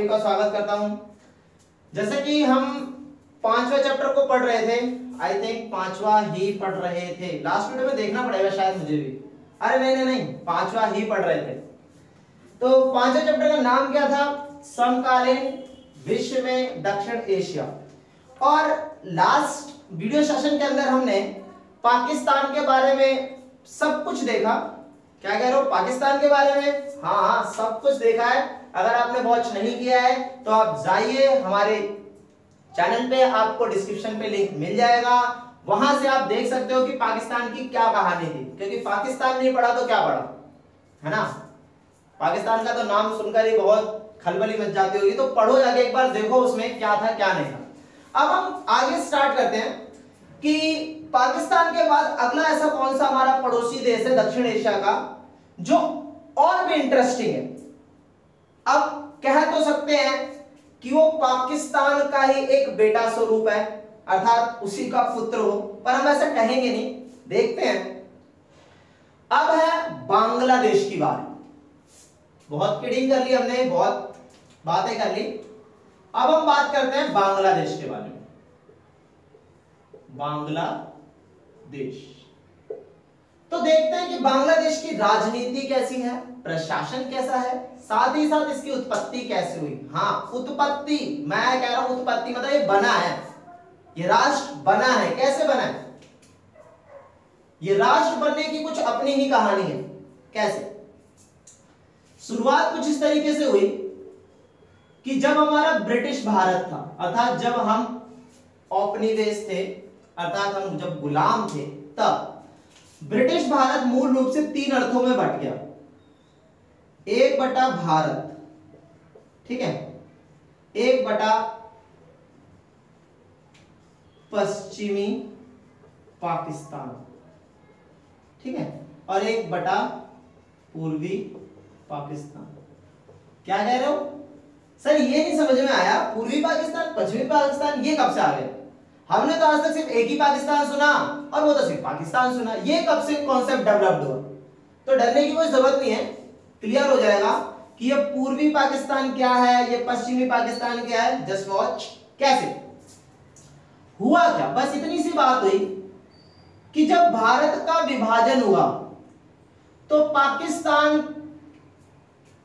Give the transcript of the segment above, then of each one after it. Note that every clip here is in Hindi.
सभी का स्वागत करता हूँ। जैसे कि हम पांचवा चैप्टर को पढ़ रहे थे आई थिंक पांचवा ही पढ़ रहे थे। लास्ट वीडियो में देखना पड़ेगा शायद मुझे भी। अरे नहीं नहीं नहीं, पांचवा ही पढ़ रहे थे। तो पांचवा चैप्टर का नाम क्या था? समकालीन विश्व में दक्षिण एशिया। और लास्ट वीडियो सेशन के अंदर हमने पाकिस्तान के बारे में सब कुछ देखा। क्या कह रहे हो? पाकिस्तान के बारे में? हाँ हाँ सब कुछ देखा है। अगर आपने वॉच नहीं किया है तो आप जाइए, हमारे चैनल पे आपको डिस्क्रिप्शन पे लिंक मिल जाएगा। वहाँ से आप देख सकते हो कि पाकिस्तान की क्या कहानी थी। क्योंकि पाकिस्तान नहीं पढ़ा तो क्या पढ़ा? है ना? पाकिस्तान का तो नाम सुनकर ही बहुत खलबली मच जाती होगी। तो पढ़ो जाके एक बार, देखो उसमें क्या था, क्या नहीं था। अब हम आगे स्टार्ट करते हैं कि पाकिस्तान के बाद अगला ऐसा कौन सा हमारा पड़ोसी देश है दक्षिण एशिया का, जो और भी इंटरेस्टिंग है। अब कह तो सकते हैं कि वो पाकिस्तान का ही एक बेटा स्वरूप है, अर्थात उसी का पुत्र हो, पर हम ऐसा कहेंगे नहीं। देखते हैं। अब है बांग्लादेश की बात बहुत किडिंग कर ली हमने, बहुत बातें कर ली। अब हम बात करते हैं बांग्लादेश के बारे में। बांग्लादेश। तो देखते हैं कि बांग्लादेश की राजनीति कैसी है। प्रशासन कैसा है? साथ ही साथ इसकी उत्पत्ति कैसे हुई? हाँ उत्पत्ति। मैं कह रहा हूँ उत्पत्ति मतलब ये बना है। ये राष्ट्र बना है। कैसे बना है? ये राष्ट्र बनने की कुछ अपनी ही कहानी है। कैसे? शुरुआत कुछ इस तरीके से हुई कि जब हमारा ब्रिटिश भारत था, अर्थात जब हम औपनिवेश थे, अर्थात हम जब गुलाम थे, तब ब्रिटिश भारत मूल रूप से तीन अर्थों में बट गया। एक बटा भारत, ठीक है? एक बटा पश्चिमी पाकिस्तान, ठीक है? और एक बटा पूर्वी पाकिस्तान। क्या कह रहे हो? सर, ये नहीं समझ में आया, पूर्वी पाकिस्तान, पश्चिमी पाकिस्तान, ये कब से आ गए? हमने तो आज तक सिर्फ़ एक ही पाकिस्तान सुना, और वो तो सिर्फ़ पाकिस्तान सुना। ये कब से कॉन्सेप्ट डेवलप्ड हुआ? तो डरने की कोई ज़रूरत नहीं है। क्लियर हो जाएगा कि ये पूर्वी पाकिस्तान क्या है, ये पश्चिमी पाकिस्तान क्या है? जस्ट वॉच कैसे? हुआ क्या? बस इतनी सी बात हुई कि जब भारत का विभाजन हुआ तो पाकिस्तान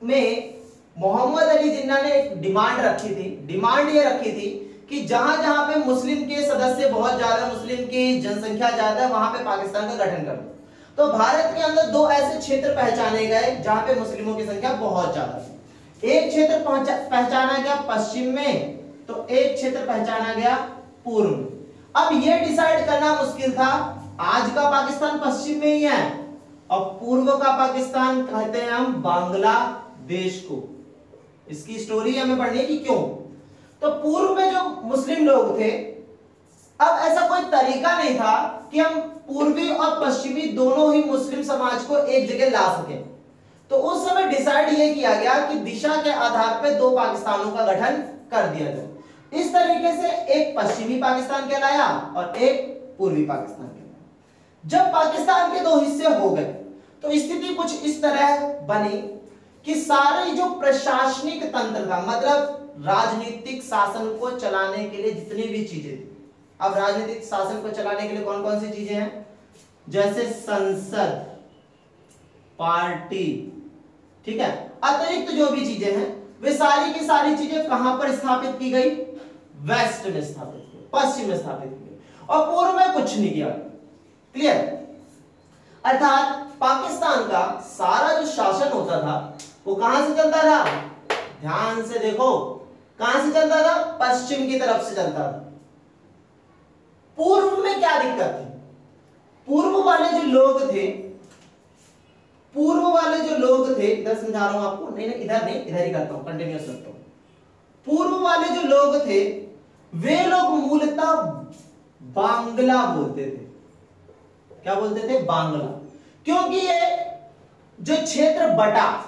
में मोहम्मद अली जिन्ना ने एक डिमांड रखी थी डिमांड ये रखी थी कि जहाँ जहाँ पे मुस्लिम के सदस्य बहुत ज़्यादा, मुस्लिम की जनसंख्या ज़्यादा है, वहाँ पे पाकिस्तान का गठन कर। दो तो भारत के अंदर दो ऐसे क्षेत्र पहचाने गए, जहाँ पे मुस्लिमों की संख्या बहुत ज़्यादा है एक क्षेत्र पहचाना गया पश्चिम में तो एक क्षेत्र पहचाना गया पूर्व में। अब यह डिसाइड करना मुश्किल था, आज का पाकिस्तान पश्चिम में ही है, और पूर्व का पाकिस्तान कहते हैं हम बांग्लादेश को। इसकी स्टोरी हमें पढ़नी है कि क्यों? तो पूर्व में जो मुस्लिम लोग थे अब ऐसा कोई तरीका नहीं था कि हम पूर्वी और पश्चिमी दोनों ही मुस्लिम समाज को एक जगह ला सके। तो उस समय डिसाइड यह किया गया कि दिशा के आधार पर दो पाकिस्तानों का गठन कर दिया जाए। इस तरीके से एक पश्चिमी पाकिस्तान कहलाया और एक पूर्वी पाकिस्तान कहलाया। जब पाकिस्तान के दो हिस्से हो गए तो स्थिति कुछ इस तरह बनी कि सारे जो प्रशासनिक तंत्र था मतलब राजनीतिक शासन को चलाने के लिए जितनी भी चीज़ें थी अब राजनीतिक शासन को चलाने के लिए कौन कौन सी चीज़ें हैं? जैसे संसद, पार्टी, ठीक है? अतिरिक्त जो भी चीज़ें हैं, वे सारी की सारी चीज़ें कहाँ पर स्थापित की गई? वेस्ट में स्थापित की पश्चिम में स्थापित की गई। और पूर्व में कुछ नहीं किया। क्लियर? अर्थात पाकिस्तान का सारा जो शासन होता था, वो कहाँ से चलता था? ध्यान से देखो, कहाँ से चलता था? पश्चिम की तरफ़ से चलता था। पूर्व में क्या दिक्कत थी? पूर्व वाले जो लोग थे, पूर्व वाले जो लोग थे, इधर समझा रहा हूँ आपको, नहीं नहीं, इधर नहीं, इधर ही करता हूँ कंटिन्यूस करता हूँ। पूर्व वाले जो लोग थे, वे लोग मूलतः बांग्ला बोलते थे। क्या बोलते थे? बांग्ला। क्योंकि ये जो क्षेत्र बटा,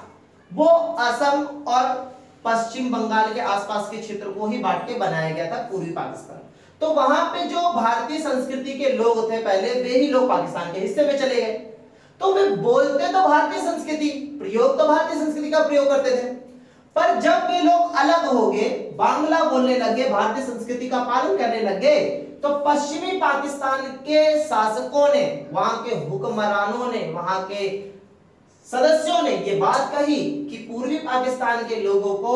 वो असम और पश्चिम बंगाल के आसपास के क्षेत्र को ही बांट के बनाया गया था, पूर्वी पाकिस्तान। तो वहाँ पे जो भारतीय संस्कृति के लोग थे पहले, वे ही लोग पाकिस्तान के हिस्से में चले गए। तो वे बोलते तो भारतीय संस्कृति, प्रयोग तो भारतीय संस्कृति का प्रयोग करते थे। पर जब वे लोग अलग हो गए, बांग्ला बोलने लगे, भारतीय संस्कृति का पालन करने लगे तो पश्चिमी पाकिस्तान के शासकों ने, वहाँ के हुक्मरानों ने, वहाँ के सदस्यों ने यह बात कही कि पूर्वी पाकिस्तान के लोगों को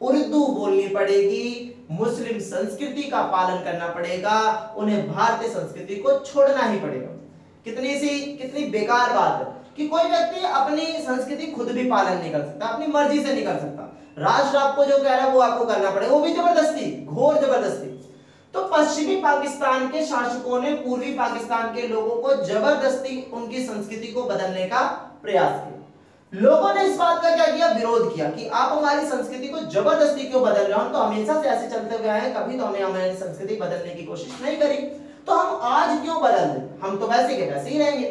उर्दू बोलनी पड़ेगी, मुस्लिम संस्कृति का पालन करना पड़ेगा, उन्हें भारतीय संस्कृति को छोड़ना ही पड़ेगा। कितनी सी, कितनी बेकार बात है कि कोई व्यक्ति अपनी संस्कृति खुद भी पालन नहीं कर सकता, अपनी मर्ज़ी से नहीं कर सकता। राष्ट्र आपको जो कह रहा है, वो आपको करना पड़ेगा, वो भी ज़बरदस्ती, घोर ज़बरदस्ती। तो पश्चिमी पाकिस्तान के शासकों ने पूर्वी पाकिस्तान के लोगों को ज़बरदस्ती उनकी संस्कृति को बदलने का प्रयास किया। लोगों ने इस बात का क्या किया? विरोध किया कि आप हमारी संस्कृति को ज़बरदस्ती क्यों बदल रहे हो? तो हमेशा से ऐसे चलते हुए आए कभी तो हमें हमारी संस्कृति बदलने की कोशिश नहीं करी। तो हम आज क्यों बदल दें हम तो वैसे के वैसे ही रहेंगे।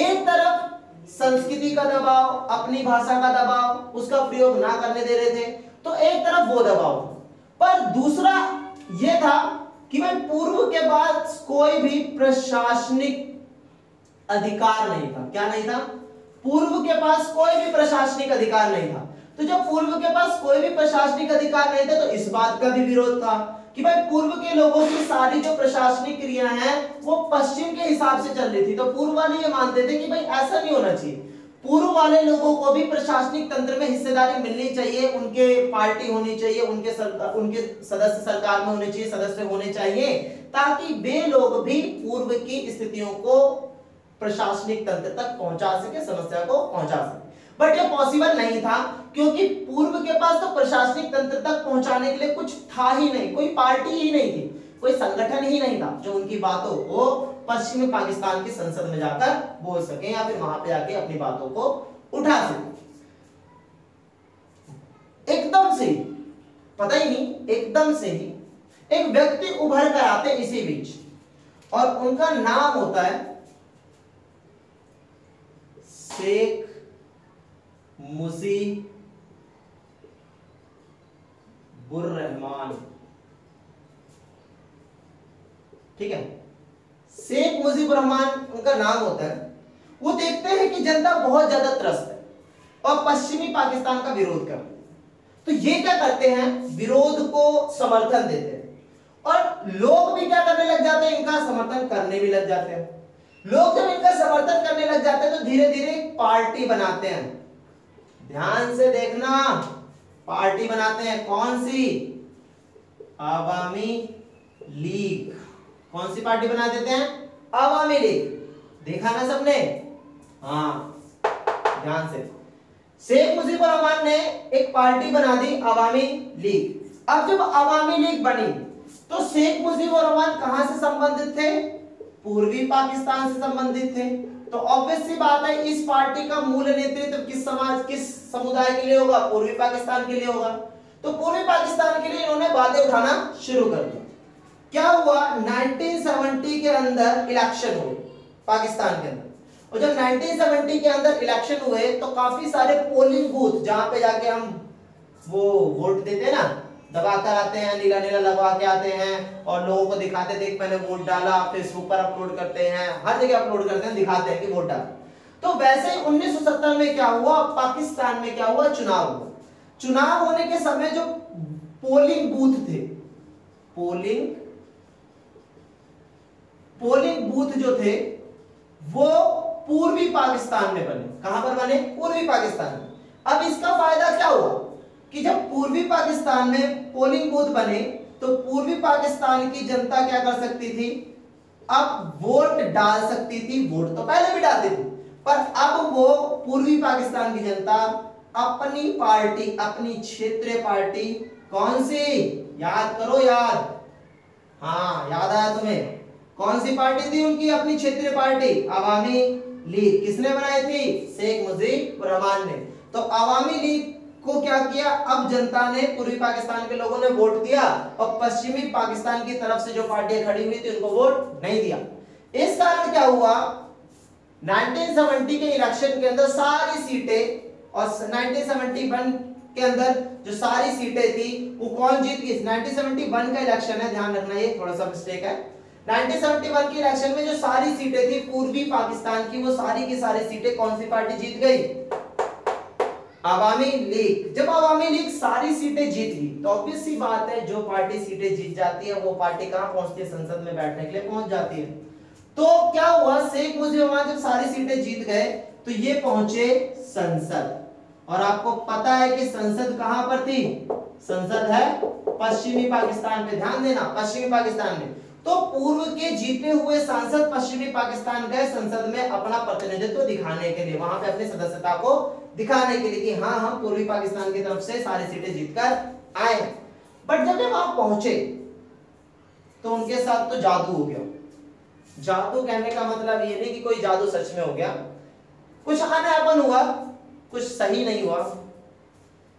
एक तरफ़ संस्कृति का दबाव, अपनी भाषा का दबाव, उसका प्रयोग ना करने दे रहे थे तो एक तरफ़ वो दबाव। पर दूसरा यह था कि भाई पूर्व के बाद कोई भी प्रशासनिक अधिकार नहीं था। क्या नहीं था? पूर्व के पास कोई भी प्रशासनिक अधिकार नहीं था। तो जब पूर्व के पास कोई भी प्रशासनिक अधिकार नहीं था तो इस बात का भी विरोध था कि भाई पूर्व के लोगों की सारी जो प्रशासनिक क्रिया है, वो पश्चिम के हिसाब से चल रही थी। तो पूर्व वाले ये मानते थे कि भाई ऐसा नहीं होना चाहिए। पूर्व वाले लोगों को भी प्रशासनिक तंत्र में हिस्सेदारी मिलनी चाहिए, उनके पार्टी होनी चाहिए, उनके सरकार, उनके सदस्य सरकार में होने चाहिए, सदस्य होने चाहिए, ताकि वे लोग भी पूर्व की स्थितियों को प्रशासनिक तंत्र तक पहुँचा सके, समस्या को पहुँचा सके। बट ये पॉसिबल नहीं था, क्योंकि पूर्व के पास तो प्रशासनिक तंत्र तक पहुँचाने के लिए कुछ था ही नहीं, कोई पार्टी ही नहीं थी, कोई संगठन ही नहीं था जो उनकी बातों को पश्चिमी पाकिस्तान की संसद में जाकर बोल सके या फिर वहाँ पे जाके अपनी बातों को उठा सके। एकदम से पता ही नहीं, एकदम से ही एक व्यक्ति उभर कर आते इसी बीच, और उनका नाम होता है शेख मुजी रहमान ठीक है? शेख मुजीबुर रहमान उनका नाम होता है। वो देखते हैं कि जनता बहुत ज़्यादा त्रस्त है और पश्चिमी पाकिस्तान का विरोध कर तो ये क्या करते हैं? विरोध को समर्थन देते हैं। और लोग भी क्या करने लग जाते हैं? इनका समर्थन करने भी लग जाते हैं। लोग जब इनका समर्थन करने लग जाते हैं तो धीरे धीरे पार्टी बनाते हैं। ध्यान से देखना, पार्टी बनाते हैं कौन सी? आवामी लीग। कौन सी पार्टी बना देते हैं? आवामी लीग। देखा ना सबने? हाँ ध्यान से। शेख मुजीबुर रहमान ने एक पार्टी बना दी आवामी लीग। अब जब आवामी लीग बनी तो शेख मुजीबुर रहमान कहाँ से संबंधित थे? पूर्वी पाकिस्तान से संबंधित थे। तो ऑब्वियस सी बात है, इस पार्टी का मूल नेतृत्व किस समाज, किस समुदाय के लिए होगा? पूर्वी पाकिस्तान के लिए होगा। तो पूर्वी पाकिस्तान के लिए इन्होंने बातें उठाना शुरू कर दी क्या हुआ? 1970 के अंदर इलेक्शन हुए पाकिस्तान के अंदर। और जब 1970 के अंदर इलेक्शन हुए तो काफ़ी सारे पोलिंग बूथ जहाँ पे जाके हम वो वोट देते ना दबा कर आते हैं, नीला नीला लगवा के आते हैं और लोगों को दिखाते देख मैंने वोट डाला फेसबुक पर अपलोड करते हैं, हर जगह अपलोड करते हैं, दिखाते हैं कि वोट डाला। तो वैसे 1970 में क्या हुआ, पाकिस्तान में क्या हुआ, चुनाव हुआ। चुनाव होने के समय जो पोलिंग बूथ थे पोलिंग पोलिंग बूथ जो थे, वो पूर्वी पाकिस्तान में बने। कहाँ पर बने? पूर्वी पाकिस्तान में। अब इसका फ़ायदा क्या हुआ? कि जब पूर्वी पाकिस्तान में पोलिंग बूथ बने तो पूर्वी पाकिस्तान की जनता क्या कर सकती थी? अब वोट डाल सकती थी। वोट तो पहले भी डालती थी, पर अब वो पूर्वी पाकिस्तान की जनता, अपनी पार्टी, अपनी क्षेत्रीय पार्टी, कौन सी? याद करो याद। हाँ याद आया तुम्हें। कौन सी पार्टी थी उनकी अपनी क्षेत्रीय पार्टी? आवामी लीग। किसने बनाई थी? शेख मुजीब रहमान ने। तो अवामी लीग को क्या किया? अब जनता ने पूर्वी पाकिस्तान के लोगों ने वोट दिया और पश्चिमी पाकिस्तान की तरफ़ से जो पार्टियाँ खड़ी हुई थी, उनको वोट नहीं दिया। इस कारण क्या हुआ? 1970 के इलेक्शन के अंदर सारी सीटें और 1971 के अंदर जो सारी सीटें थी, वो कौन जीत गई? 1971 का इलेक्शन है, ध्यान रखना ये थोड़ा सा मिस्टेक है 1971 के इलेक्शन में जो सारी सीटें थी, पूर्वी पाकिस्तान की, वो सारी की सारी सीटें कौन सी पार्टी जीत गई? आवामी लीग, जब आवामी लीग सारी सीटें जीत गई तो ऑब्वियस सी बात है, जो पार्टी सीटें जीत जाती है, वो पार्टी कहाँ पहुँचती है? संसद में बैठने के लिए पहुँच जाती है। तो क्या हुआ? शेख मुजीब जब सारी सीटें जीत गए तो ये पहुँचे संसद। और आपको पता है कि संसद कहाँ पर थी? संसद है पश्चिमी पाकिस्तान पे। ध्यान देना, पश्चिमी पाकिस्तान में। तो पूर्व के जीते हुए सांसद पश्चिमी पाकिस्तान गए संसद में अपना प्रतिनिधित्व दिखाने के लिए, वहाँ पे अपनी सदस्यता को दिखाने के लिए कि हाँ हम पूर्वी पाकिस्तान की तरफ़ से सारी सीटें जीतकर आए बट जब जब आप पहुँचे तो उनके साथ तो जादू हो गया। जादू कहने का मतलब ये नहीं कि कोई जादू सच में हो गया। कुछ अनापन हुआ, कुछ सही नहीं हुआ।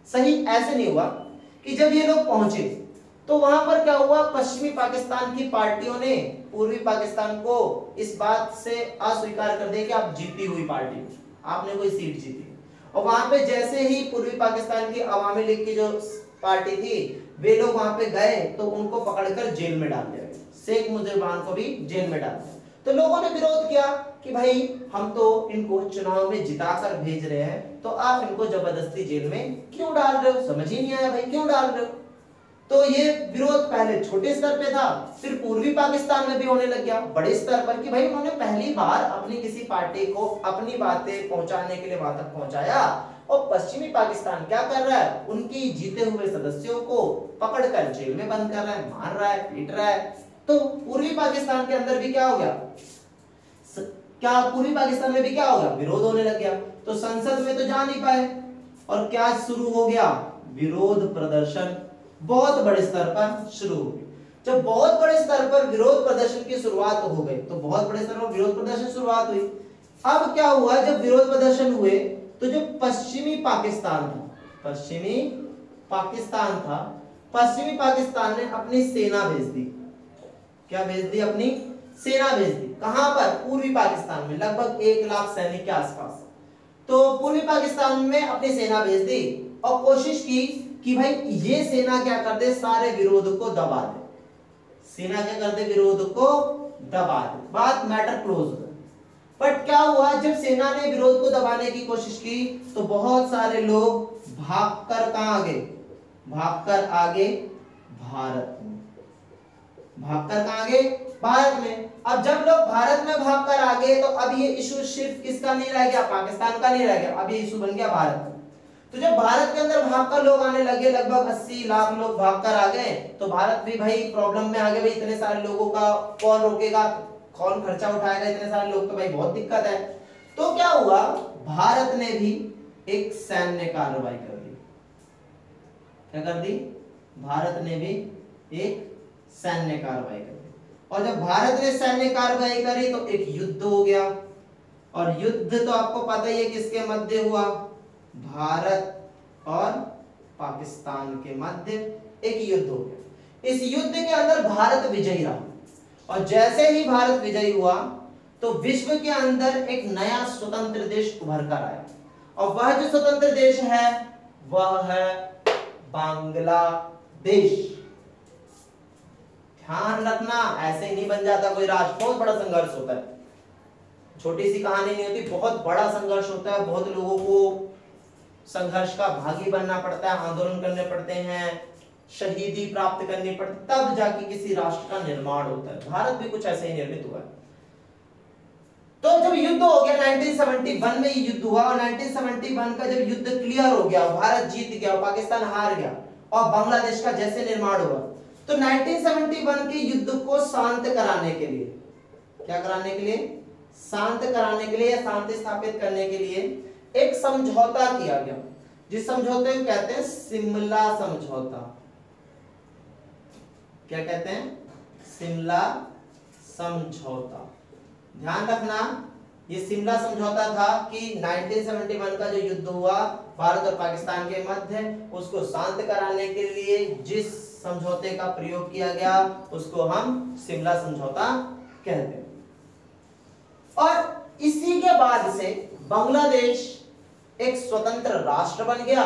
सही ऐसे नहीं हुआ कि जब ये लोग पहुँचे तो वहाँ पर क्या हुआ? पश्चिमी पाकिस्तान की पार्टियों ने पूर्वी पाकिस्तान को इस बात से अस्वीकार कर दिया कि आप जीती हुई पार्टी आपने कोई सीट जीती और वहाँ पे जैसे ही पूर्वी पाकिस्तान की अवामी लीग की जो पार्टी थी, वे लोग वहाँ पे गए तो उनको पकड़कर जेल में डाल दिया शेख मुजिबान को भी जेल में डाल दिया तो लोगों ने विरोध किया कि भाई, हम तो इनको चुनाव में जिताकर भेज रहे हैं तो आप इनको ज़बरदस्ती जेल में क्यों डाल रहे हो? समझ ही नहीं आया भाई, क्यों डाल रहे हो? तो ये विरोध पहले छोटे स्तर पे था, फिर पूर्वी पाकिस्तान में भी होने लग गया। बड़े स्तर पर कि भाई उन्होंने पहली बार अपनी किसी पार्टी को अपनी बातें पहुँचाने के लिए वहाँ तक पहुँचाया। और पश्चिमी पाकिस्तान क्या कर रहा है? उनकी जीते हुए सदस्यों को पकड़कर जेल में बंद कर रहा है, मार रहा है, पीट रहा है। तो पूर्वी पाकिस्तान के अंदर भी क्या हो गया? क्या पूर्वी पाकिस्तान में भी क्या हो गया? विरोध होने लग गया। तो संसद में तो जा नहीं पाए। और क्या शुरू हो गया? विरोध प्रदर्शन बहुत बड़े स्तर पर शुरू हो गए जब बहुत बड़े स्तर पर विरोध प्रदर्शन की शुरुआत हो गई तो बहुत बड़े स्तर पर विरोध प्रदर्शन शुरुआत हुई। अब क्या हुआ, जब विरोध प्रदर्शन हुए तो जो पश्चिमी पाकिस्तान था, पश्चिमी पाकिस्तान था, पश्चिमी पाकिस्तान ने अपनी सेना भेज दी। क्या भेज दी? अपनी सेना भेज दी। कहाँ पर? पूर्वी पाकिस्तान में, लगभग एक लाख सैनिक के आसपास। तो पूर्वी पाकिस्तान में अपनी सेना भेज दी और कोशिश की कि भाई, ये सेना क्या कर दे? सारे विरोध को दबा दे। सेना क्या कर दे? विरोध को दबा दे। बात मैटर क्लोज हो बट क्या हुआ? जब सेना ने विरोध को दबाने की कोशिश की तो बहुत सारे लोग भागकर कहा आगे भागकर आगे भारत में। भागकर कहा आगे भारत में। अब जब लोग भारत में भागकर आगे तो अब ये इशू सिर्फ़ किसका नहीं रह गया? पाकिस्तान का नहीं रह गया। अब ये इशू बन गया भारत तो जब भारत के अंदर भागकर लोग आने लगे, लगभग 80 लाख लोग भागकर आ गए तो भारत भी भाई प्रॉब्लम में आ गए भाई इतने सारे लोगों का कौन रोकेगा? कौन खर्चा उठाएगा इतने सारे लोग? तो भाई बहुत दिक्कत है। तो क्या हुआ? भारत ने भी एक सैन्य कार्रवाई कर दी। क्या कर दी? भारत ने भी एक सैन्य कार्रवाई कर दी। और जब भारत ने सैन्य कार्रवाई करी तो एक युद्ध हो गया। और युद्ध तो आपको पता ही है किसके मध्य हुआ? भारत और पाकिस्तान के मध्य एक युद्ध हो गया। इस युद्ध के अंदर भारत विजयी रहा। और जैसे ही भारत विजयी हुआ तो विश्व के अंदर एक नया स्वतंत्र देश उभर कर आया। और वह जो स्वतंत्र देश है, वह है बांग्लादेश। ध्यान रखना, ऐसे ही नहीं बन जाता कोई राष्ट्र बहुत बड़ा संघर्ष होता है। छोटी सी कहानी नहीं होती, बहुत बड़ा संघर्ष होता है। बहुत लोगों को संघर्ष का भागी बनना पड़ता है, आंदोलन करने पड़ते हैं, शहीदी प्राप्त करनी पड़ती, तब जाके किसी राष्ट्र का निर्माण होता है। भारत भी कुछ ऐसे ही निर्मित हुआ है। तो जब युद्ध हो गया 1971 में युद्ध हुआ और 1971 का जब युद्ध क्लियर हो गया, भारत जीत गया पाकिस्तान हार गया और बांग्लादेश का जैसे निर्माण हुआ तो 1971 के युद्ध को शांत कराने के लिए, क्या कराने के लिए? शांत कराने के लिए या शांति स्थापित करने के लिए? एक समझौता किया गया। जिस समझौते को कहते हैं शिमला समझौता। क्या कहते हैं? शिमला समझौता। ध्यान रखना, ये शिमला समझौता था कि 1971 का जो युद्ध हुआ, भारत और पाकिस्तान के मध्य, उसको शांत कराने के लिए जिस समझौते का प्रयोग किया गया, उसको हम शिमला समझौता कहते हैं। और इसी के बाद से बांग्लादेश एक स्वतंत्र राष्ट्र बन गया।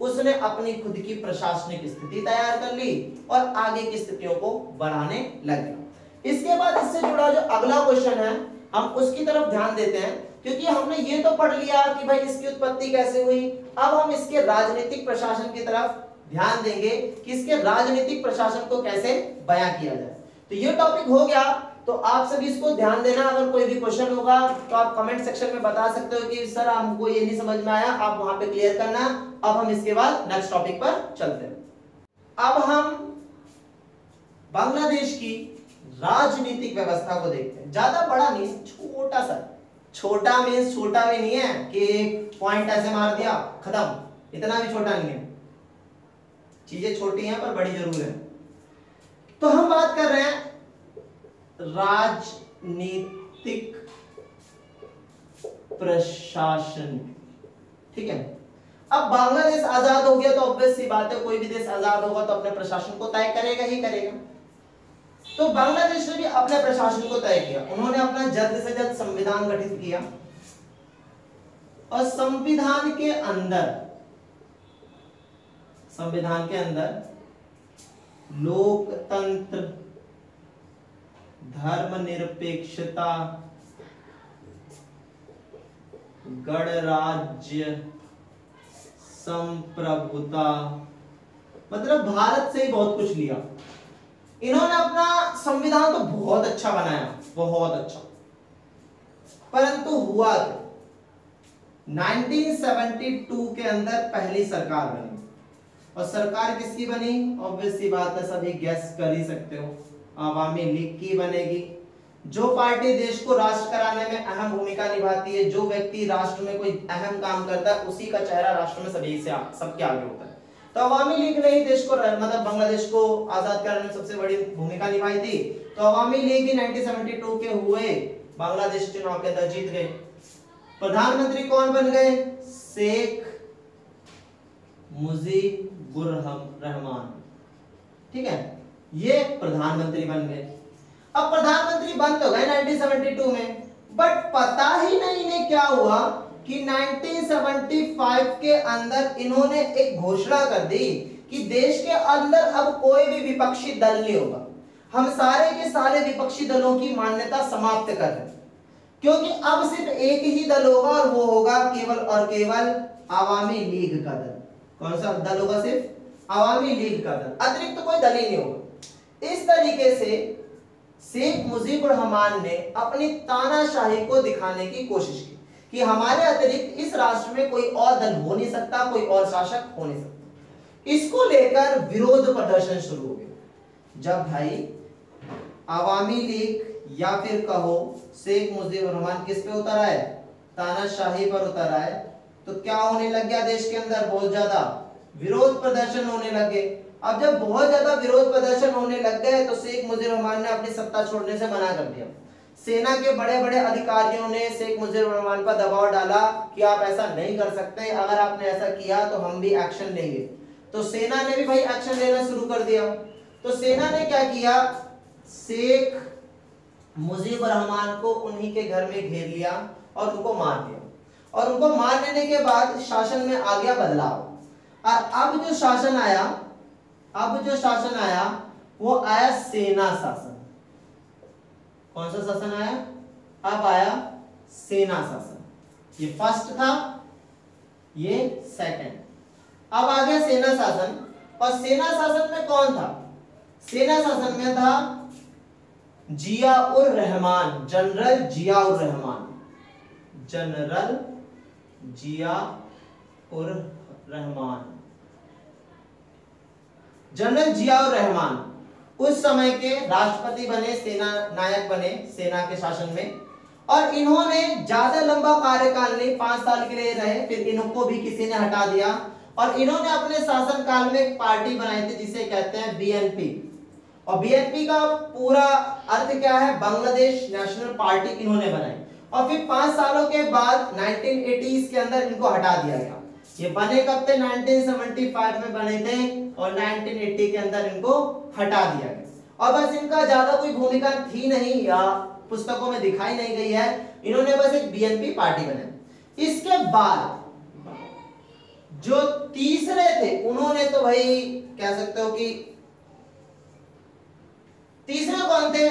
उसने अपनी खुद की प्रशासनिक स्थिति तैयार कर ली और आगे की स्थितियों को बढ़ाने लग गया। इसके बाद इससे जुड़ा जो अगला क्वेश्चन है, हम उसकी तरफ़ ध्यान देते हैं, क्योंकि हमने ये तो पढ़ लिया कि भाई इसकी उत्पत्ति कैसे हुई। अब हम इसके राजनीतिक प्रशासन की तरफ़ ध्यान देंगे कि इसके राजनीतिक प्रशासन को कैसे बयां किया जाए। तो ये टॉपिक हो गया। तो आप सभी इसको ध्यान देना, अगर कोई भी क्वेश्चन होगा तो आप कमेंट सेक्शन में बता सकते हो कि, सर, हमको ये नहीं समझ में आया, आप वहाँ पे क्लियर करना, अब हम इसके बाद नेक्स्ट टॉपिक पर चलते हैं. अब हम बांग्लादेश की राजनीतिक व्यवस्था को देखते हैं। ज़्यादा बड़ा नहीं, छोटा सा। छोटा मीन्स छोटा भी नहीं है कि एक पॉइंट ऐसे मार दिया, खत्म। इतना भी छोटा नहीं है। चीज़ें छोटी हैं, पर बड़ी ज़रूर है। तो हम बात कर रहे हैं राजनीतिक प्रशासन। ठीक है? अब बांग्लादेश आज़ाद हो गया तो ऑब्वियस सी बात है, कोई भी देश आज़ाद होगा तो अपने प्रशासन को तय करेगा ही करेगा। तो बांग्लादेश ने भी अपने प्रशासन को तय किया। उन्होंने अपना जल्द से जल्द संविधान गठित किया। और संविधान के अंदर, संविधान के अंदर लोकतंत्र धर्मनिरपेक्षता, गणराज्य संप्रभुता। मतलब भारत से ही बहुत कुछ लिया। इन्होंने अपना संविधान तो बहुत अच्छा बनाया, बहुत अच्छा। परंतु हुआ क्या? 1972 के अंदर पहली सरकार बनी। और सरकार किसकी बनी? ऑब्वियसली बात है, सभी गैस कर ही सकते हो। आवामी लीग की बनेगी। जो पार्टी देश को राष्ट्र कराने में अहम भूमिका निभाती है, जो व्यक्ति राष्ट्र में कोई अहम काम करता है, उसी का चेहरा राष्ट्र में सभी से सबके आगे होता है। तो अवामी लीग ने ही देश को मतलब बांग्लादेश को आज़ाद कराने में सबसे बड़ी भूमिका निभाई थी। तो अवामी लीग ही 1972 के हुए, बांग्लादेश चुनाव के अंदर जीत गए। प्रधानमंत्री कौन बन गए? शेख मुजीबुर रहमान। ठीक है? ये प्रधानमंत्री बन गए। अब प्रधानमंत्री बन तो गए 1972 में बट पता ही नहीं इन्हें क्या हुआ कि 1975 के अंदर इन्होंने एक घोषणा कर दी कि देश के अंदर अब कोई भी विपक्षी दल नहीं होगा। हम सारे के सारे विपक्षी दलों की मान्यता समाप्त कर रहे क्योंकि अब सिर्फ़ एक ही दल होगा और वो होगा केवल और केवल आवामी लीग का दल। कौन सा दल होगा सिर्फ़? आवामी लीग का दल। अतिरिक्त तो कोई दल ही नहीं होगा। इस तरीके से शेख मुजीबुर रहमान ने अपनी तानाशाही को दिखाने की कोशिश की कि हमारे अतिरिक्त इस राष्ट्र में कोई और दल हो नहीं सकता, कोई और शासक हो नहीं सकता। इसको लेकर विरोध प्रदर्शन शुरू हो गया। जब भाई आवामी लीग या फिर कहो शेख मुजीबुर रहमान किस पे उतर आए? तानाशाही पर उतर आए। तो क्या होने लग गया देश के अंदर? बहुत ज़्यादा विरोध प्रदर्शन होने लगे। अब जब बहुत ज़्यादा विरोध प्रदर्शन होने लग गए तो शेख मुजीब रहमान ने अपनी सत्ता छोड़ने से मना कर दिया। सेना के बड़े बड़े अधिकारियों ने शेख मुजीब रहमान पर दबाव डाला कि आप ऐसा नहीं कर सकते, अगर आपने ऐसा किया तो हम भी एक्शन लेंगे। तो सेना ने भी भाई एक्शन लेना शुरू कर दिया। तो सेना ने क्या किया? शेख मुजीब रहमान को उन्हीं के घर में घेर लिया और उनको मार दिया। और उनको मार देने के बाद शासन में आ गया बदलाव। और अब जो शासन आया अब जो शासन आया, वो आया सेना शासन। कौन सा शासन आया? अब आया सेना शासन। ये फ़र्स्ट था, ये सेकंड अब आ गया सेना शासन। और सेना शासन में कौन था? सेना शासन में था Zia ur Rahman, general Zia ur Rahman. General Zia ur Rahman. General Ziaur Rahman उस समय के राष्ट्रपति बने, सेना नायक बने, सेना के शासन में। और इन्होंने ज़्यादा लंबा कार्यकाल नहीं, पाँच साल के लिए रहे, फिर इनको भी किसी ने हटा दिया। और इन्होंने अपने शासन काल में एक पार्टी बनाई थी, जिसे कहते हैं बीएनपी और बीएनपी का पूरा अर्थ क्या है? बांग्लादेश नेशनल पार्टी इन्होंने बनाई। और फिर पाँच सालों के बाद 1980s के अंदर इनको हटा दिया गया। ये बने कब थे? 1975 में बने थे और 1980 के अंदर इनको हटा दिया गया। और बस इनका ज़्यादा कोई भूमिका थी नहीं, या पुस्तकों में दिखाई नहीं गई है। इन्होंने बस एक बीएनपी पार्टी बनाई। इसके बाद जो तीसरे थे, उन्होंने तो भाई कह सकते हो कि तीसरे कौन थे?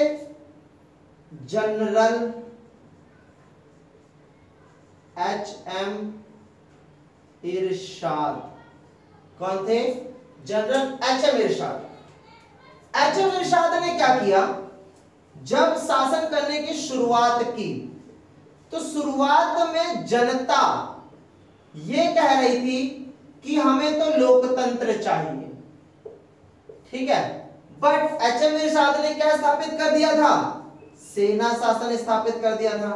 General H M Ershad. कौन थे? General H M Ershad. H M Ershad ने क्या किया? जब शासन करने की शुरुआत की तो शुरुआत में जनता ये कह रही थी कि हमें तो लोकतंत्र चाहिए। ठीक है? बट एच एम इरशाद ने क्या स्थापित कर दिया था? सेना शासन स्थापित कर दिया था।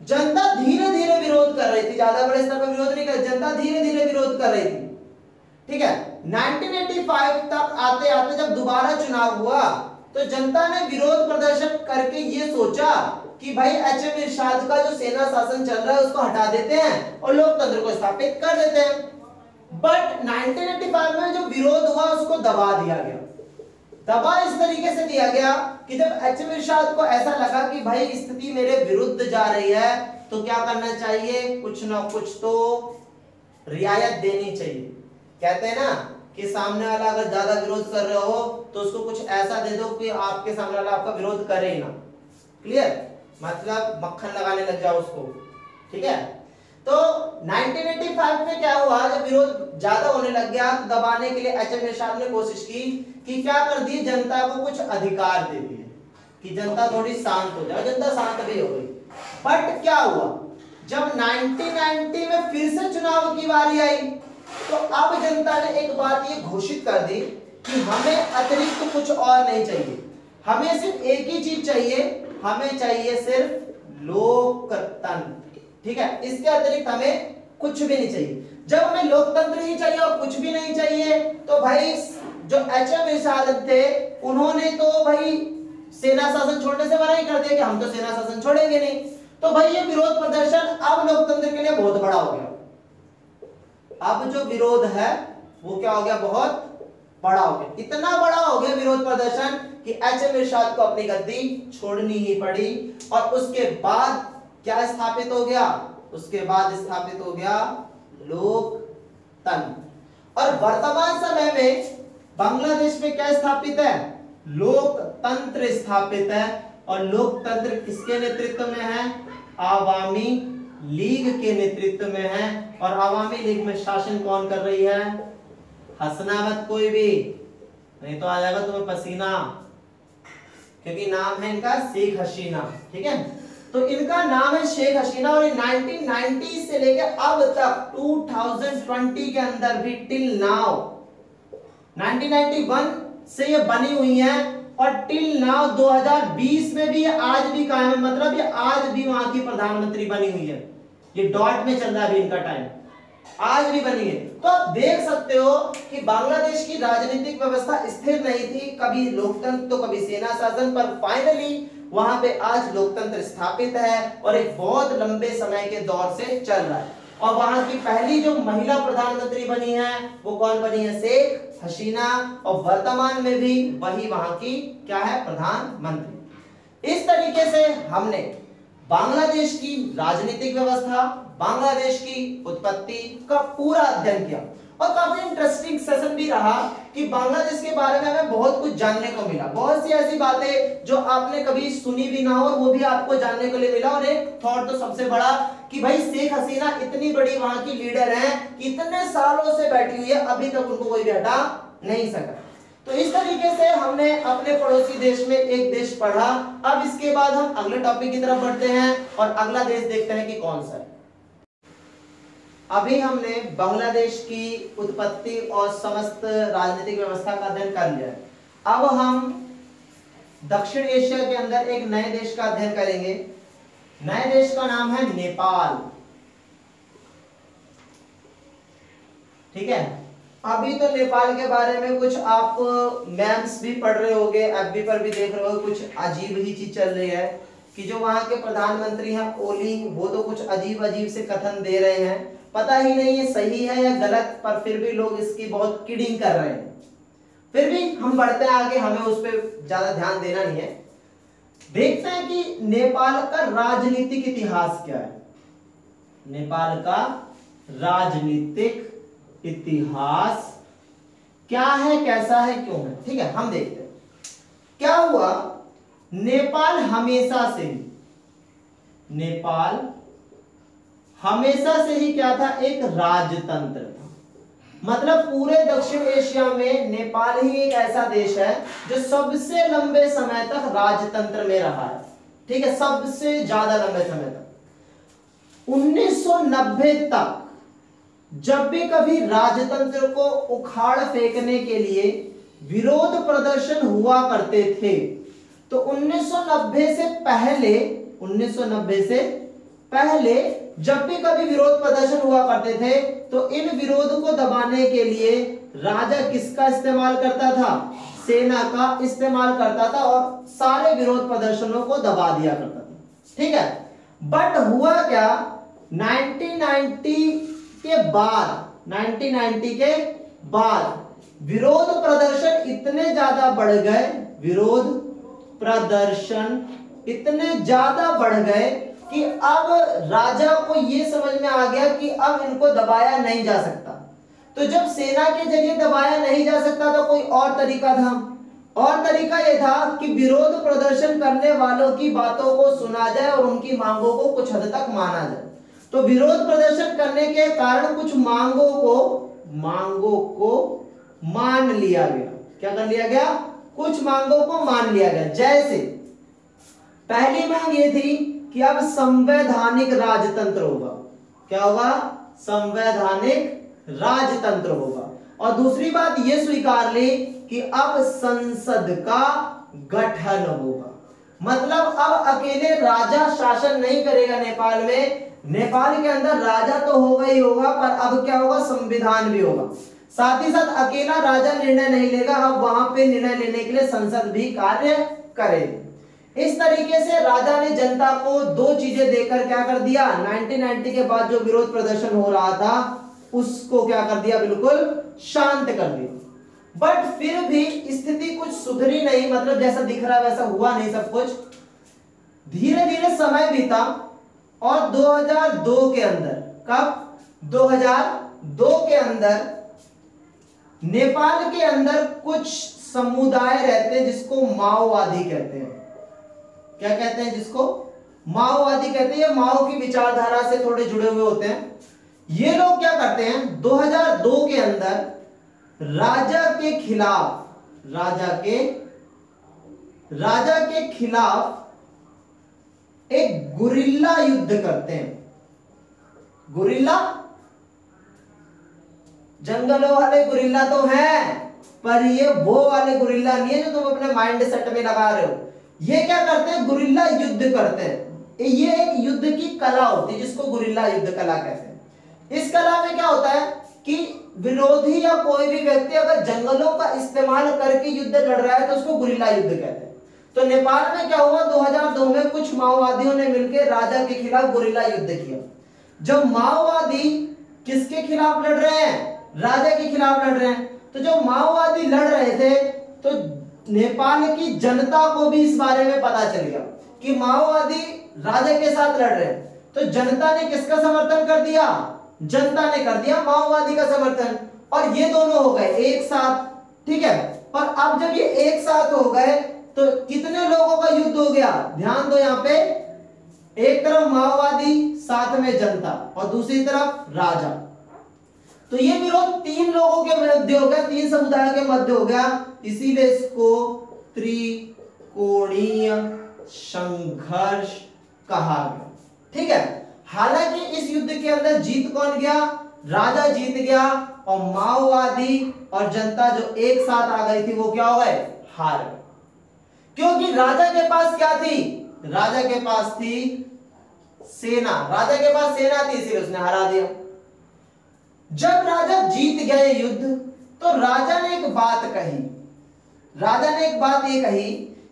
जनता धीरे धीरे विरोध कर रही थी, ज़्यादा बड़े स्तर पर विरोध नहीं कर जनता धीरे धीरे विरोध कर रही थी। ठीक है? 1985 तक आते आते जब दोबारा चुनाव हुआ तो जनता ने विरोध प्रदर्शन करके ये सोचा कि भाई एच एम इरशाद का जो सेना शासन चल रहा है, उसको हटा देते हैं और लोकतंत्र को स्थापित कर देते हैं। बट 1985 में जो विरोध हुआ, उसको दबा दिया गया। दबा इस तरीके से दिया गया कि जब एच एम को ऐसा लगा कि भाई स्थिति मेरे विरुद्ध जा रही है तो क्या करना चाहिए? कुछ ना कुछ तो रियायत देनी चाहिए। कहते हैं ना कि सामने वाला अगर ज़्यादा विरोध कर रहे हो तो उसको कुछ ऐसा दे दो कि आपके सामने वाला आपका विरोध करे ना। क्लियर मतलब मक्खन लगाने लग जाओ उसको। ठीक है? तो 1985 में क्या हुआ? जब विरोध ज़्यादा होने लग गया तो दबाने के लिए एच एम ने कोशिश की कि क्या कर दी? जनता को कुछ अधिकार दे दिए, कि जनता थोड़ी शांत हो जाए। जनता शांत भी हो गई। बट क्या हुआ? जब 1990 में फिर से चुनाव की बारी आई तो अब जनता ने एक बात ये घोषित कर दी कि हमें अतिरिक्त तो कुछ और नहीं चाहिए। हमें सिर्फ़ एक ही चीज़ चाहिए। हमें चाहिए सिर्फ़ लोकतंत्र। ठीक है? इसके अतिरिक्त हमें कुछ भी नहीं चाहिए। जब हमें लोकतंत्र ही चाहिए और कुछ भी नहीं चाहिए तो भाई, जो एच एम इरशाद थे, उन्होंने तो भाई सेना शासन छोड़ने से मना ही कर दिया कि हम तो सेना शासन छोड़ेंगे नहीं। तो भाई, ये विरोध प्रदर्शन अब लोकतंत्र के लिए बहुत बड़ा हो गया। अब जो विरोध है, वो क्या हो गया? बहुत बड़ा हो गया। इतना बड़ा हो गया विरोध प्रदर्शन कि एच एम इरशाद को अपनी गद्दी छोड़नी ही पड़ी और उसके बाद क्या स्थापित हो गया? उसके बाद स्थापित हो गया लोकतंत्र और वर्तमान समय में बांग्लादेश में क्या स्थापित है? लोकतंत्र स्थापित है। और लोकतंत्र किसके नेतृत्व में है? आवामी लीग के नेतृत्व में है। और आवामी लीग में शासन कौन कर रही है? हसना मत कोई भी। नहीं तो आ जाएगा तुम्हें पसीना। क्योंकि नाम है इनका शेख हसीना। ठीक है? तो इनका नाम है शेख हसीना और 1990 से लेकर अब तक 2020 के अंदर भी टिल नाउ। 1991 से ये बनी हुई है और टिल नाउ 2020 में भी ये आज भी कायम है मतलब ये आज भी वहाँ की प्रधानमंत्री बनी हुई है। ये डॉट में चल रहा है इनका टाइम। आज भी बनी है। तो आप देख सकते हो कि बांग्लादेश की राजनीतिक व्यवस्था स्थिर नहीं थी, कभी लोकतंत्र तो कभी सेना शासन, पर फाइनली वहाँ पे आज लोकतंत्र स्थापित है और एक बहुत लंबे समय के दौर से चल रहा है। और वहाँ की पहली जो महिला प्रधानमंत्री बनी है, वो कौन बनी है? शेख हसीना। और वर्तमान में भी वही वहाँ की क्या है? प्रधानमंत्री। इस तरीके से हमने बांग्लादेश की राजनीतिक व्यवस्था, बांग्लादेश की उत्पत्ति का पूरा अध्ययन किया। और काफ़ी इंटरेस्टिंग सेशन भी रहा कि बांग्लादेश के बारे में हमें बहुत कुछ जानने को मिला। बहुत सी ऐसी बातें जो आपने कभी सुनी भी ना हो वो भी आपको जानने को लिए मिला। और एक थॉट तो सबसे बड़ा कि भाई शेख हसीना इतनी बड़ी वहाँ की लीडर है इतने सालों से बैठी हुई है, अभी तक उनको कोई भी हटा नहीं सका। तो इस तरीके से हमने अपने पड़ोसी देश में एक देश पढ़ा। अब इसके बाद हम अगले टॉपिक की तरफ़ बढ़ते हैं और अगला देश देखते हैं कि कौन सा है। अभी हमने बांग्लादेश की उत्पत्ति और समस्त राजनीतिक व्यवस्था का अध्ययन कर लिया अब हम दक्षिण एशिया के अंदर एक नए देश का अध्ययन करेंगे। नए देश का नाम है नेपाल। ठीक है? अभी तो नेपाल के बारे में कुछ आप मैम्स भी पढ़ रहे होगे एफबी पर भी देख रहे हो कुछ अजीब ही चीज़ चल रही है कि जो वहाँ के प्रधानमंत्री हैं, ओली, वो तो कुछ अजीब अजीब से कथन दे रहे हैं। पता ही नहीं ये सही है या गलत, पर फिर भी लोग इसकी बहुत किडिंग कर रहे हैं। फिर भी हम बढ़ते हैं आगे, हमें उस पर ज़्यादा ध्यान देना नहीं है। देखते हैं कि नेपाल का राजनीतिक इतिहास क्या है। नेपाल का राजनीतिक इतिहास क्या है, कैसा है, क्यों है? ठीक है, हम देखते हैं। क्या हुआ? नेपाल हमेशा से नेपाल हमेशा से ही क्या था? एक राजतंत्र था। मतलब पूरे दक्षिण एशिया में नेपाल ही एक ऐसा देश है जो सबसे लंबे समय तक राजतंत्र में रहा है। ठीक है? सबसे ज़्यादा लंबे समय तक। 1990 तक जब भी कभी राजतंत्र को उखाड़ फेंकने के लिए विरोध प्रदर्शन हुआ करते थे तो 1990 से पहले 1990 से पहले जब भी कभी विरोध प्रदर्शन हुआ करते थे तो इन विरोध को दबाने के लिए राजा किसका इस्तेमाल करता था? सेना का इस्तेमाल करता था और सारे विरोध प्रदर्शनों को दबा दिया करता था। ठीक है? बट हुआ क्या? 1990 के बाद 1990 के बाद विरोध प्रदर्शन इतने ज़्यादा बढ़ गए, विरोध प्रदर्शन इतने ज़्यादा बढ़ गए कि अब राजा को यह समझ में आ गया कि अब इनको दबाया नहीं जा सकता। तो जब सेना के ज़रिए दबाया नहीं जा सकता तो कोई और तरीका था। और तरीका यह था कि विरोध प्रदर्शन करने वालों की बातों को सुना जाए और उनकी मांगों को कुछ हद तक माना जाए। तो विरोध प्रदर्शन करने के कारण कुछ मांगों को मांगों को मान लिया गया। क्या कर लिया गया? कुछ मांगों को मान लिया गया। जैसे, पहली मांग ये थी कि अब संवैधानिक राजतंत्र होगा। क्या होगा? संवैधानिक राजतंत्र होगा। और दूसरी बात यह स्वीकार ली कि अब संसद का गठन होगा। मतलब अब अकेले राजा शासन नहीं करेगा नेपाल में। नेपाल के अंदर राजा तो होगा ही होगा, पर अब क्या होगा? संविधान भी होगा। साथ ही साथ अकेला राजा निर्णय नहीं लेगा, अब वहाँ पे निर्णय लेने के लिए संसद भी कार्य करेगी। इस तरीके से राजा ने जनता को दो चीज़ें देकर क्या कर दिया? 1990 के बाद जो विरोध प्रदर्शन हो रहा था, उसको क्या कर दिया? बिल्कुल शांत कर दिया। बट फिर भी स्थिति कुछ सुधरी नहीं मतलब जैसा दिख रहा वैसा हुआ नहीं सब कुछ। धीरे धीरे समय बीता और 2002 के अंदर, कब? 2002 के अंदर नेपाल के अंदर कुछ समुदाय रहते हैं जिसको माओवादी कहते हैं। क्या कहते हैं जिसको? माओवादी कहते हैं माओ की विचारधारा से थोड़े जुड़े हुए होते हैं। ये लोग क्या करते हैं? 2002 के अंदर राजा के खिलाफ, राजा के राजा के खिलाफ एक गुरिल्ला युद्ध करते हैं। गुरिल्ला? जंगलों वाले गुरिल्ला तो है, पर ये वो वाले गुरिल्ला नहीं है जो तुम अपने माइंड सेट में लगा रहे हो। ये क्या करते हैं? गुरिल्ला युद्ध करते हैं। ये एक युद्ध की कला होती है, जिसको गुरिल्ला युद्ध कला कहते हैं। इस कला में क्या होता है कि विरोधी या कोई भी व्यक्ति अगर जंगलों का इस्तेमाल करके युद्ध लड़ रहा है तो उसको गुरिल्ला युद्ध कहते हैं। तो नेपाल में क्या हुआ? 2002 में कुछ माओवादियों ने मिलकर राजा के खिलाफ गुरिल्ला युद्ध किया। जब माओवादी किसके खिलाफ लड़ रहे हैं? राजा के खिलाफ लड़ रहे हैं। तो जब माओवादी लड़ रहे थे तो नेपाल की जनता को भी इस बारे में पता चल गया कि माओवादी राजा के साथ लड़ रहे हैं। तो जनता ने किसका समर्थन कर दिया? जनता ने कर दिया माओवादी का समर्थन। और ये दोनों हो गए एक साथ, ठीक है? और अब जब ये एक साथ हो गए तो कितने लोगों का युद्ध हो गया? ध्यान दो यहाँ पे। एक तरफ़ माओवादी, साथ में जनता, और दूसरी तरफ़ राजा। तो ये विरोध तीन लोगों के मध्य हो गया, तीन समुदायों के मध्य हो गया। इसीलिए इसको त्रिकोणीय संघर्ष कहा गया। ठीक है? हालाँकि इस युद्ध के अंदर जीत कौन गया? राजा जीत गया और माओवादी और जनता जो एक साथ आ गई थी, वो क्या हो गए? हार गए क्योंकि राजा के पास क्या थी? राजा के पास थी सेना। राजा के पास सेना थी, इसलिए उसने हरा दिया। जब राजा जीत गए युद्ध तो राजा ने एक बात कही। राजा ने एक बात ये कही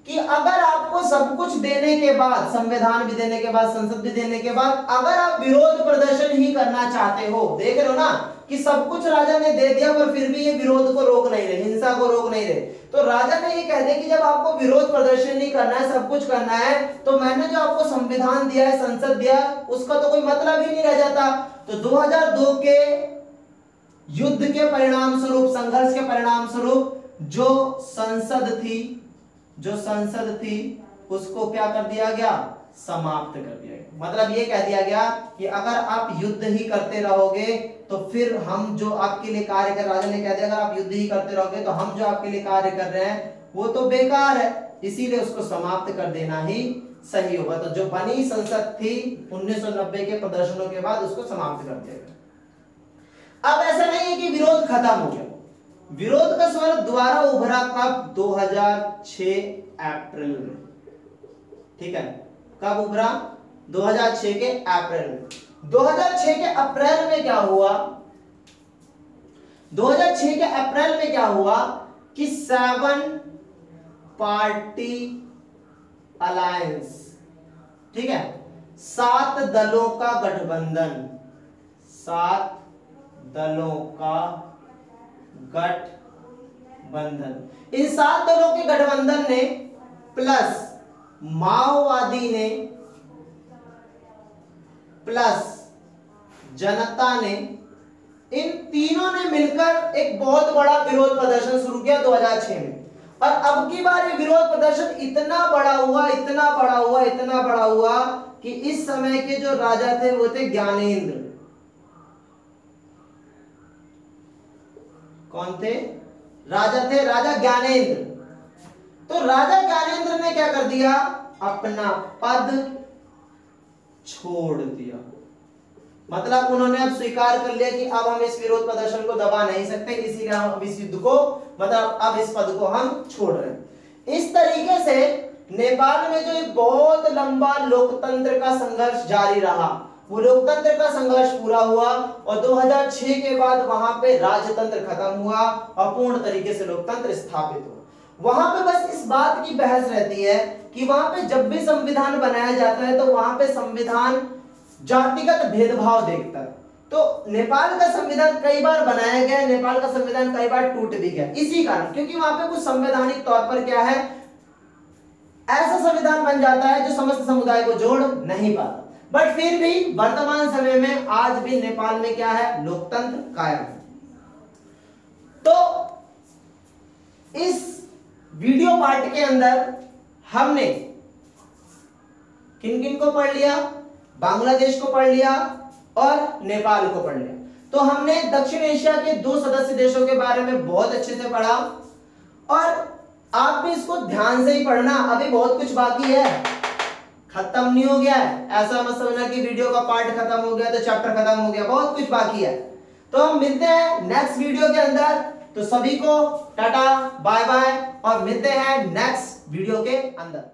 कि अगर आपको सब कुछ देने के बाद, संविधान भी देने के बाद, संसद भी देने के बाद, अगर आप विरोध प्रदर्शन ही करना चाहते हो, देख रहे हो ना, कि सब कुछ राजा ने दे दिया, पर फिर भी ये विरोध को रोक नहीं रहे, हिंसा को रोक नहीं रहे तो राजा ने ये कह दिया कि जब आपको विरोध प्रदर्शन नहीं करना है, सब कुछ करना है तो मैंने जो आपको संविधान दिया है, संसद दिया उसका तो कोई मतलब ही नहीं रह जाता। तो 2002 के युद्ध के परिणाम स्वरूप संघर्ष के परिणाम स्वरूप जो संसद थी, जो संसद थी, उसको क्या कर दिया गया? समाप्त कर दिया गया। मतलब ये कह दिया गया कि अगर आप युद्ध ही करते रहोगे तो फिर हम जो आपके लिए कार्य कर, राजा ने कह दिया, अगर आप युद्ध ही करते रहोगे तो हम जो आपके लिए कार्य कर रहे हैं, वो तो बेकार है। इसीलिए उसको समाप्त कर देना ही सही होगा। तो जो बनी संसद थी 1990 के प्रदर्शनों के बाद उसको समाप्त कर दिया गया। अब ऐसा नहीं है कि विरोध खत्म हो गया। विरोध का सवाल दोबारा उभरा कब? 2006 अप्रैल में। ठीक है? कब उभरा? 2006 के अप्रैल में। 2006 के अप्रैल में क्या हुआ? 2006 के अप्रैल में क्या हुआ कि सेवन पार्टी अलायंस, ठीक है? सात दलों का गठबंधन, सात दलों का गठबंधन। इन सात दलों के गठबंधन ने प्लस माओवादी ने प्लस जनता ने, इन तीनों ने मिलकर एक बहुत बड़ा विरोध प्रदर्शन शुरू किया 2006 में। और अब की बार ये विरोध प्रदर्शन इतना बड़ा हुआ, इतना बड़ा हुआ, इतना बड़ा हुआ कि इस समय के जो राजा थे वो थे ज्ञानेन्द्र कौन थे? राजा थे, राजा ज्ञानेन्द्र तो राजा ज्ञानेन्द्र ने क्या कर दिया? अपना पद छोड़ दिया। मतलब उन्होंने अब स्वीकार कर लिया कि अब हम इस विरोध प्रदर्शन को दबा नहीं सकते, इसीलिए हम इस युद्ध को मतलब अब इस पद को हम छोड़ रहे हैं। इस तरीके से नेपाल में जो एक बहुत लंबा लोकतंत्र का संघर्ष जारी रहा वो लोकतंत्र का संघर्ष पूरा हुआ और 2006 के बाद वहाँ पे राजतंत्र खत्म हुआ और पूर्ण तरीके से लोकतंत्र स्थापित हुआ। वहाँ पे बस इस बात की बहस रहती है कि वहाँ पे जब भी संविधान बनाया जाता है तो वहाँ पे संविधान जातिगत भेदभाव देखता है। तो नेपाल का संविधान कई बार बनाया गया, नेपाल का संविधान कई बार टूट भी गया। इसी कारण, क्योंकि वहाँ पे कुछ संवैधानिक तौर पर क्या है, ऐसा संविधान बन जाता है जो समस्त समुदाय को जोड़ नहीं पाता। बट फिर भी वर्तमान समय में आज भी नेपाल में क्या है? लोकतंत्र कायम तो इस वीडियो पार्ट के अंदर हमने किन किन को पढ़ लिया? बांग्लादेश को पढ़ लिया और नेपाल को पढ़ लिया। तो हमने दक्षिण एशिया के दो सदस्य देशों के बारे में बहुत अच्छे से पढ़ा। और आप भी इसको ध्यान से ही पढ़ना, अभी बहुत कुछ बाकी है। खत्म नहीं हो गया है। ऐसा मत समझना कि वीडियो का पार्ट खत्म हो गया तो चैप्टर खत्म हो गया। बहुत कुछ बाकी है। तो हम मिलते हैं नेक्स्ट वीडियो के अंदर। तो सभी को टाटा बाय बाय और मिलते हैं नेक्स्ट वीडियो के अंदर।